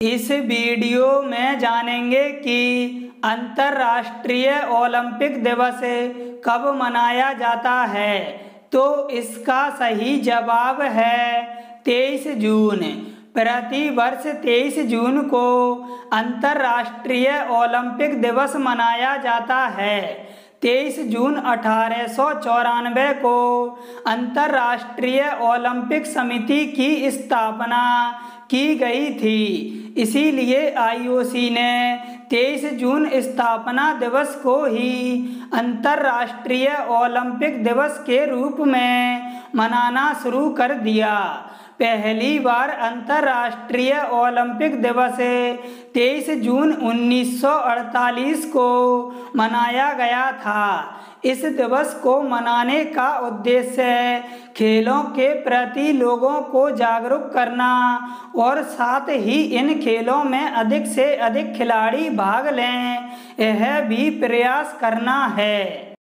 इस वीडियो में जानेंगे कि अंतर्राष्ट्रीय ओलंपिक दिवस कब मनाया जाता है। तो इसका सही जवाब है तेईस जून। प्रति वर्ष तेईस जून को अंतर्राष्ट्रीय ओलंपिक दिवस मनाया जाता है। तेईस जून अठारह सौ चौरानबे को अंतर्राष्ट्रीय ओलंपिक समिति की स्थापना की गई थी। इसीलिए आईओसी ने 23 जून स्थापना दिवस को ही अंतर्राष्ट्रीय ओलंपिक दिवस के रूप में मनाना शुरू कर दिया। पहली बार अंतर्राष्ट्रीय ओलंपिक दिवस 23 जून 1948 को मनाया गया था। इस दिवस को मनाने का उद्देश्य खेलों के प्रति लोगों को जागरूक करना और साथ ही इन खेलों में अधिक से अधिक खिलाड़ी भाग लें यह भी प्रयास करना है।